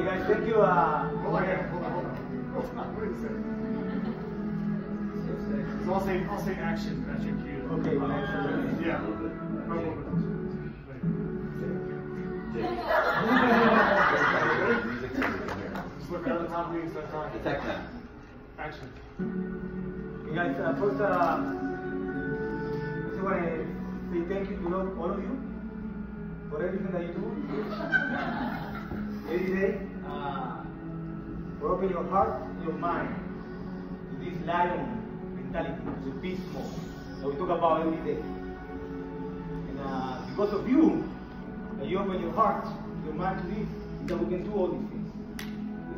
Okay, guys, thank you. Uh, Hold on, hold on, hold on. Hold on, wait a second. So I'll say, I'll say action, that's your cue. Okay, when I say- Yeah. No. Just look at the top of me and start talking. Attack that. Action. Okay, guys, uh, first, uh, I just want to say thank you to all, all of you for everything that you do every day. Uh, opening your heart, your mind to this lion mentality, to the beast mode that we talk about every day. And uh, because of you, that you open your heart, your mind to this, that we can do all these things.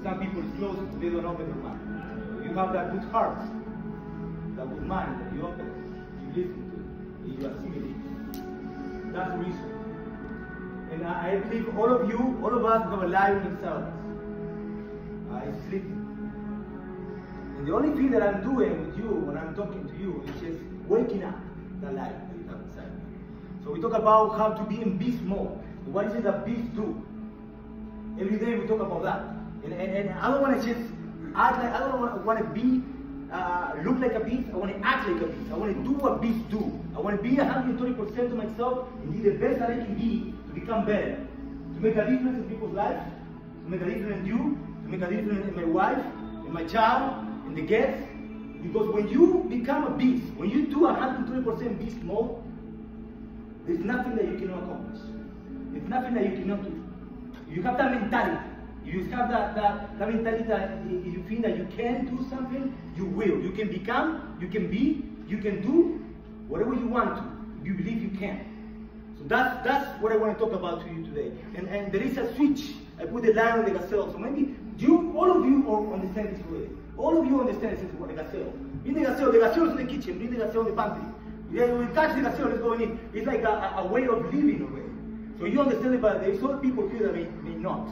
Some people is closed, they don't open their mind. You have that good heart, that good mind that you open, you listen to, and you assimilate. That's the reason. And I I believe all of you, all of us have a lion inside. Uh, it's sleeping. And the only thing that I'm doing with you when I'm talking to you is just waking up the lion that you have inside. So we talk about how to be in beast mode. What is it that beasts do? Every day we talk about that. And, and, and I don't want to just I don't want to be, uh, look like a beast. I want to act like a beast. I want to do what beasts do. I want to be 120% to myself and be the best that I can be to become better. To make a difference in people's lives, to make a difference in you, to make a difference in my wife, in my child, in the guests. Because when you become a beast, when you do 120% beast mode, there's nothing that you cannot accomplish. There's nothing that you cannot do. You have that mentality. You have that, that, that mentality that if you feel that you can do something, you will. You can become, you can be, you can do whatever you want to. You believe you can. So that's that's what I want to talk about to you today. And and there is a switch. I put the lion on the gazelle. So maybe you all of you all understand this way. All of you understand this what the gazelle. Bring the gazelle, the gazelle is in the kitchen, bring the gazelle in the pantry. Yeah, we catch the gazelle, let's go in. It's like a, a, a way of living already. So you understand it, but there's other people here that may, may not.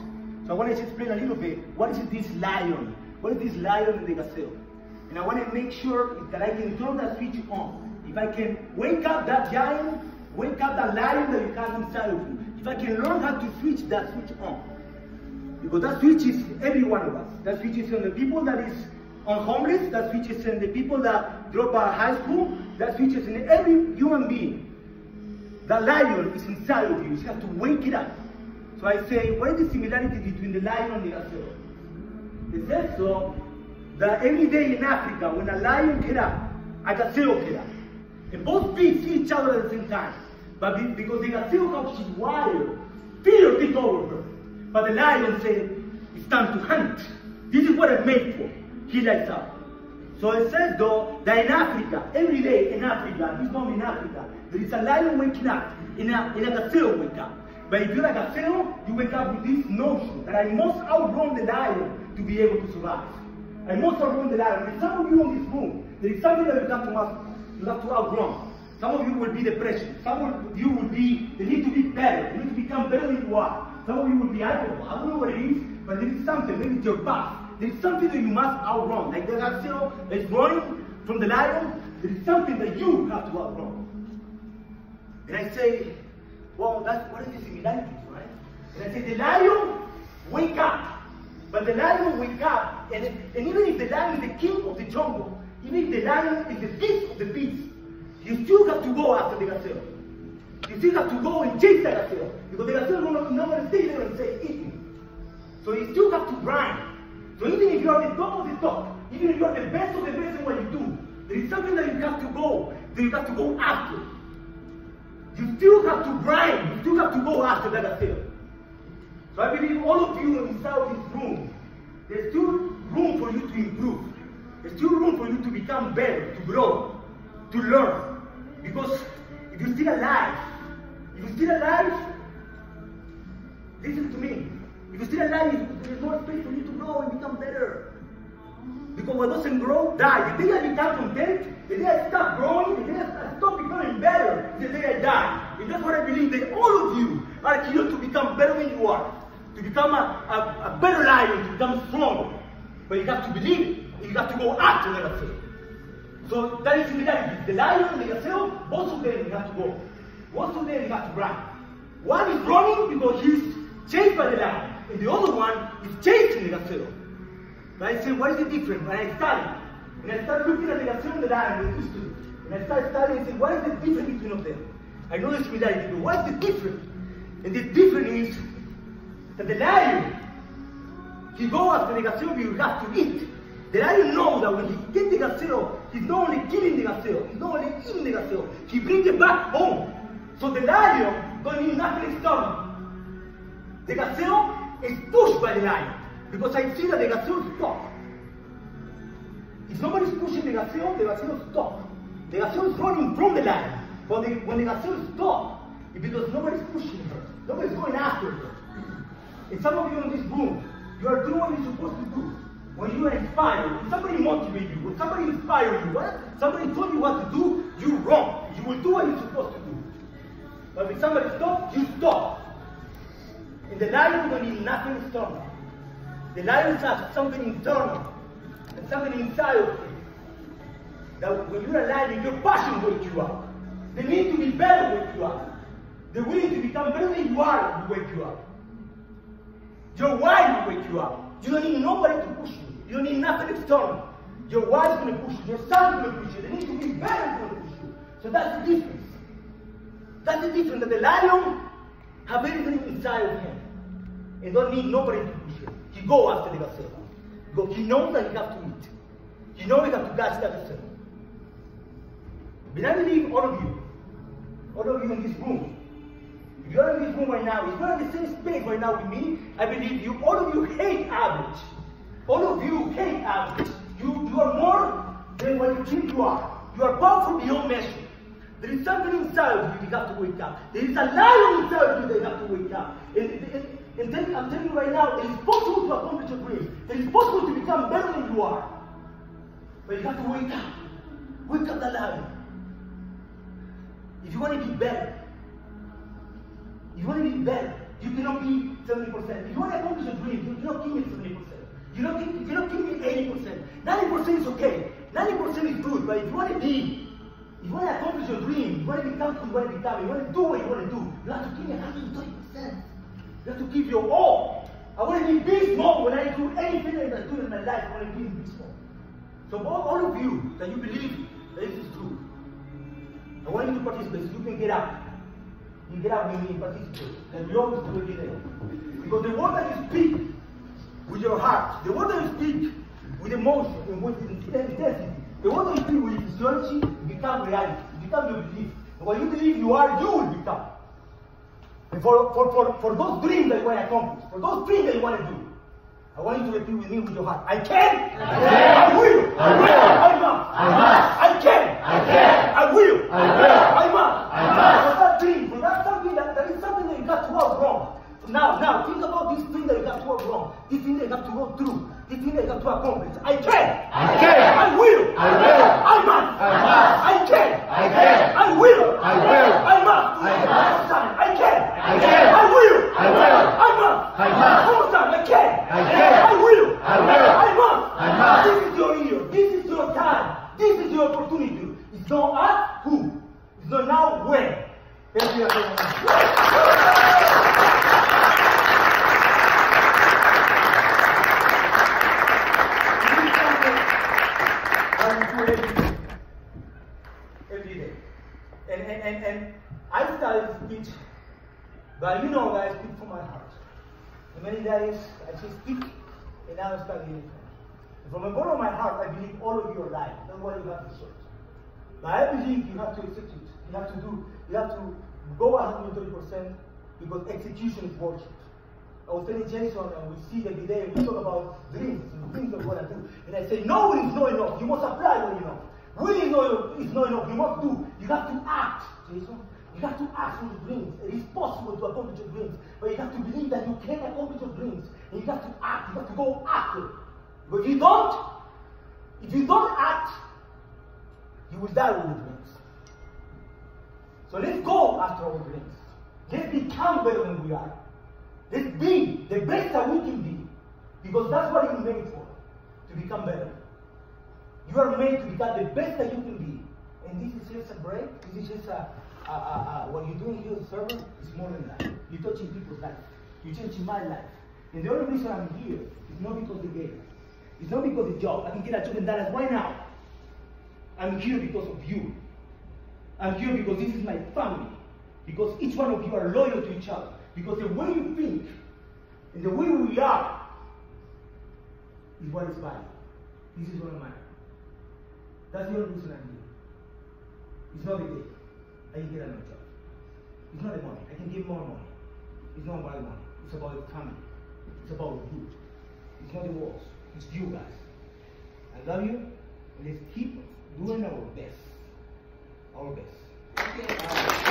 So I want to explain a little bit what is this lion? What is this lion and the gazelle? And I want to make sure that I can turn that switch on. If I can wake up that giant, wake up that lion that you have inside of you. If I can learn how to switch that switch on. Because that switch is every one of us. That switch is on the people that is on homeless, that switch is on the people that drop out of high school, that switch is in every human being. The lion is inside of you. You have to wake it up. So I say, what is the similarity between the lion and the gazelle? It says so that every day in Africa, when a lion get up, a gazelle get up. And both beasts see each other at the same time. But be- because the gazelle comes, she's wild, fear take over her. But the lion said, it's time to hunt. This is what I'm made for. He lights up. So it says though that in Africa, every day in Africa, this moment in Africa, there is a lion waking up, in a, in a gazelle wake up. But if you're like a gazelle, you wake up with this notion that I must outrun the lion to be able to survive. I must outrun the lion. And some of you in this room, there is something that you have to, must, have to outrun. Some of you will be depression. Some of you will be, they need to be better. You need to become better than you are. Some of you will be alcohol. I don't know what it is, but there is something. Maybe it's your past. There is something that you must outrun. Like the that is running from the lion, there is something that you have to outrun. And I say, well, that's what is the similarities, right? And I say, the lion, wake up. But the lion wake up, and, and even if the lion is the king of the jungle, even if the lion is the beast of the beast, you still have to go after the gazelle. You still have to go and chase the gazelle. Because the gazelle will not, not going to stay there and say, eat me. So you still have to grind. So even if you are the top of the top, even if you are the best of the best in what you do, there is something that you have to go, that you have to go after. You still have to grind. You still have to go after that gazelle. So I believe all of you inside this room, there's still room for you to improve. There's still room for you to become better, to grow, to learn. Because if you're still alive, if you're still alive, listen to me. If you're still alive, there's more space for you to grow and become better. Because what doesn't grow, die. The day I become content, the day I stop growing, the day I stop becoming better, the day I die. And that's what I believe that all of you are here to become better than you are. To become a, a, a better lion, to become stronger. But you have to believe it. And you have to go after gazelle. So that is similarity. The lion and gazelle, both of them you have to go. Both of them you have to run. One is running because he's chased by the lion. and the other one is chasing the gazelle. Right? I say, what is the difference? When I study, and I start looking at the and the lion, the two students, and I start studying and what is the difference between them? I know the similarity, but what is the difference? And the difference is that the lion, he goes after the gazelle, he has to eat. The lion knows that when he gets the gazelle, he's not only killing the gazelle, he's not only eating the gazelle, he brings it back home. So the lion don't need nothing external. The gazelle is pushed by the lion because I see that the gazelle stops. If nobody's pushing the gazelle, the gazelle stops. The gazelle is running from the lion. But the, when the gazelle stops, it's because nobody's pushing her. Nobody's going after her. And some of you in this room, you are doing what you're supposed to do. When you are inspired, when somebody motivates you, when somebody inspires you, what? somebody told you what to do, you're wrong. You will do what you're supposed to do. But when somebody stops, you stop. And the lion don't need nothing external. The lion has something internal something inside of you. That when you're a lion, your passion wakes you up. The need to be better wakes you up. The willing to become better than you are will wake you up. Your wife will wake you up. You don't need nobody to push you. You don't need nothing external. Your wife's to push you. Your son's to push you. They need to be better to push you. So that's the difference. That's the difference. That the lion have everything inside of him and don't need nobody to push him. He go after the gazelle. Because he knows that he have to eat. He knows he have to catch that gazelle. But I believe all of you, all of you in this room, if you're in this room right now, if you're in the same space right now with me, I believe you, all of you hate average. All of you hate average. You, you are more than what you think you are. You are powerful beyond measure. There is something inside of you you have to wake up. There is a lion inside of you that you have to wake up. And, and, and then I'm telling you right now, it is possible to accomplish your dream. It is possible to become better than you are. But you have to wake up. Wake up that lion. If you want to be better, if you want to be better, you cannot be 70%. If you want to accomplish your dream, you cannot give me 70%. You cannot give, you cannot give me 80%. 90% is okay. 90% is good, but if you want to be, if you want to accomplish your dream, you want to become who you want to become, you want to do what you want to do, you have to give me 120%. You have to give your all. I want to be beast mode when I do anything that I do in my life. I want to be beast mode. So all, all of you that you believe that this is true, I want you to participate you can get up. You get up me and participate. And we always do it there. Because the word that you speak with your heart, the word that you speak with emotion and with intensity, the word that you speak with physiology become reality. It becomes your belief. And what you believe you are, you will become. And for, for, for, for those dreams that you want to accomplish, for those dreams that you want to do, I want you to repeat with me with your heart. I can. I, can. I will. I will. I must. I must. I can. I can. I will. I will. I must. I must. For that dream, for that something that, that is something that you got to work wrong. Now, now, think about this thing that you got to work wrong. This thing that you got to go through. This thing that you got to accomplish. I can. I can. I will. I will. I must. I must. I can. I can. I will. I will. I must. I must. I can. I can. I will. I will. I must. I must. One more time. I can. I can. I will. I will. I must. I must. This is your year. This is your time. This is your opportunity. It's not us who. It's not now when. Thank you. everyone. This is something that we do every day. Every day. And, and, and, and I started to speak, but you know that I speak from my heart. And many days I just speak, And From the bottom of my heart, I believe all of you are lying. That's why you have to search. But I believe you have to execute. You have to do, you have to go 130% because execution is worship. I was telling Jason, and we see the day, we talk about dreams and things of what I do. And I say, no is not enough. You must apply what you know. Will is not enough. You must do. You have to act, Jason. You have to act for your dreams. It is possible to accomplish your dreams, but you have to believe that you can accomplish your dreams. And you have to act. You have to go after. But if you don't, if you don't act, you will die with your dreams. So let's go after our dreams. Let's become better than we are. Let's be the best that we can be. Because that's what you're made for. To become better. You are made to become the best that you can be. And this is just a break. This is just a, a, a, a what you're doing here, server, is more than that. You're touching people's life. You're changing my life. And the only reason I'm here is not because the game. It's not because of the job. I can get a job in Dallas right now. I'm here because of you. I'm here because this is my family. Because each one of you are loyal to each other. Because the way you think and the way we are is what is valued. This is what matters. That's the only reason I'm here. It's not the day. I can get another job. It's not the money. I can give more money. It's not about the money. It's about the family. It's about you. It's not the walls. It's you guys. I love you. Let's keep doing our best. Our best. Okay.